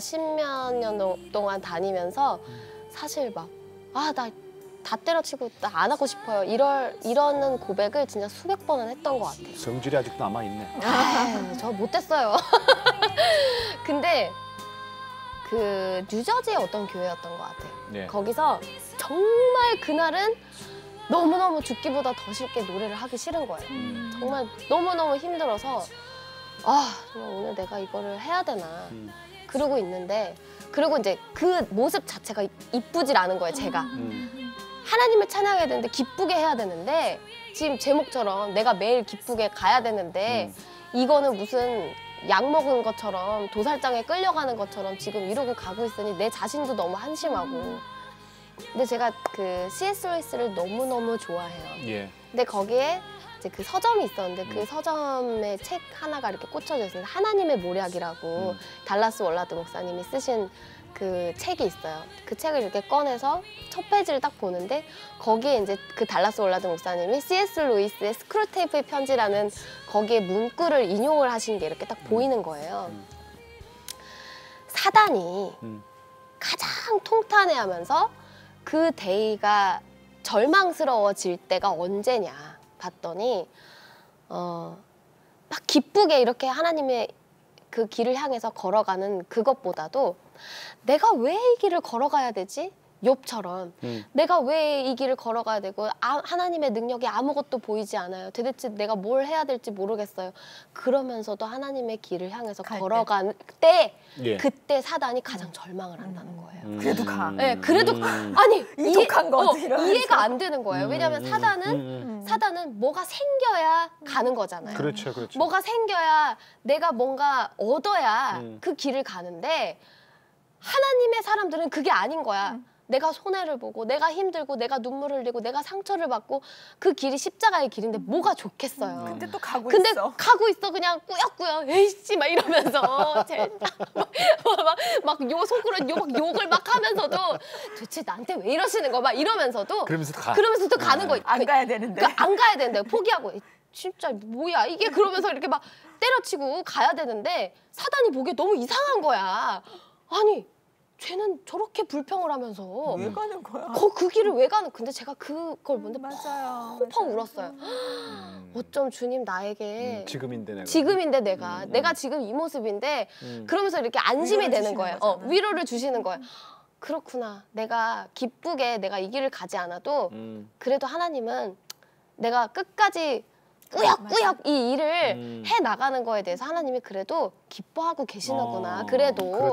십몇 년 동안 다니면서 사실 막 아 나 다 때려치고 나 안 하고 싶어요 이럴 이러는 고백을 진짜 수백 번은 했던 것 같아요. 성질이 아직도 남아 있네. 아유, 저 못됐어요. 근데 그 뉴저지의 어떤 교회였던 것 같아요. 네. 거기서 정말 그날은 너무너무 죽기보다 더 싫게 노래를 하기 싫은 거예요. 정말 너무너무 힘들어서 아 정말 오늘 내가 이거를 해야 되나 음, 그러고 있는데 그리고 이제 그 모습 자체가 이쁘질 않은 거예요 제가 음. 하나님을 찬양해야 되는데 기쁘게 해야 되는데 지금 제목처럼 내가 매일 기쁘게 가야 되는데 음. 이거는 무슨 약 먹은 것처럼 도살장에 끌려가는 것처럼 지금 이러고 가고 있으니 내 자신도 너무 한심하고 근데 제가 그 C.S. 루이스를 너무너무 좋아해요 예. 근데 거기에 이제 그 서점이 있었는데 음. 그 서점에 책 하나가 이렇게 꽂혀져 있어요. 하나님의 모략이라고 음. 달라스 윌라드 목사님이 쓰신 그 책이 있어요. 그 책을 이렇게 꺼내서 첫 페이지를 딱 보는데 거기에 이제 그 달라스 윌라드 목사님이 C.S. 루이스의 스크루테이프의 편지라는 거기에 문구를 인용을 하신 게 이렇게 딱 보이는 거예요. 음. 사단이 음. 가장 통탄해하면서 그 데이가 절망스러워질 때가 언제냐 봤더니 어, 막 기쁘게 이렇게 하나님의 그 길을 향해서 걸어가는 그것보다도 내가 왜 이 길을 걸어가야 되지? 욥처럼 음. 내가 왜 이 길을 걸어가야 되고 아, 하나님의 능력이 아무것도 보이지 않아요. 도대체 내가 뭘 해야 될지 모르겠어요. 그러면서도 하나님의 길을 향해서 갈 때. 걸어갈 때 예. 그때 사단이 가장 절망을 한다는 거예요. 음. 그래도 가. 네, 그래도 음. 아니 이 독한 거 어. 이해가 안 되는 거예요. 왜냐하면 음, 음, 사단은 음, 음. 사단은 뭐가 생겨야 가는 거잖아요. 그렇죠, 그렇죠. 뭐가 생겨야 내가 뭔가 얻어야 음. 그 길을 가는데 하나님의 사람들은 그게 아닌 거야. 음. 내가 손해를 보고 내가 힘들고 내가 눈물을 흘리고 내가 상처를 받고 그 길이 십자가의 길인데 뭐가 좋겠어요. 근데 또 가고 근데 있어. 가고 있어 그냥 꾸역꾸역 에이씨 막 이러면서 막요 속으로 요, 막 욕을 막 하면서도 도대체 나한테 왜 이러시는 거 막 이러면서도 그러면서 가. 그러면서 또 가는 네. 거안 가야 되는데. 그러니까 안 가야 되는데 포기하고 진짜 뭐야 이게 그러면서 이렇게 막 때려치고 가야 되는데 사단이 보기에 너무 이상한 거야. 아니 쟤는 저렇게 불평을 하면서 왜 가는 거야? 거, 그 길을 왜 가는? 근데 제가 그걸 보는데 맞아요. 펑펑. 울었어요. 음. 어쩜 주님 나에게 음, 지금인데 내가. 지금인데 내가 음, 내가 음. 지금 이 모습인데 음. 그러면서 이렇게 안심이 되는 거예요. 어. 위로를 주시는 거예요. 그렇구나. 내가 기쁘게 내가 이 길을 가지 않아도 음. 그래도 하나님은 내가 끝까지 꾸역꾸역 이 일을 음. 해 나가는 거에 대해서 하나님이 그래도 기뻐하고 계시는구나. 어, 그래도 그렇죠.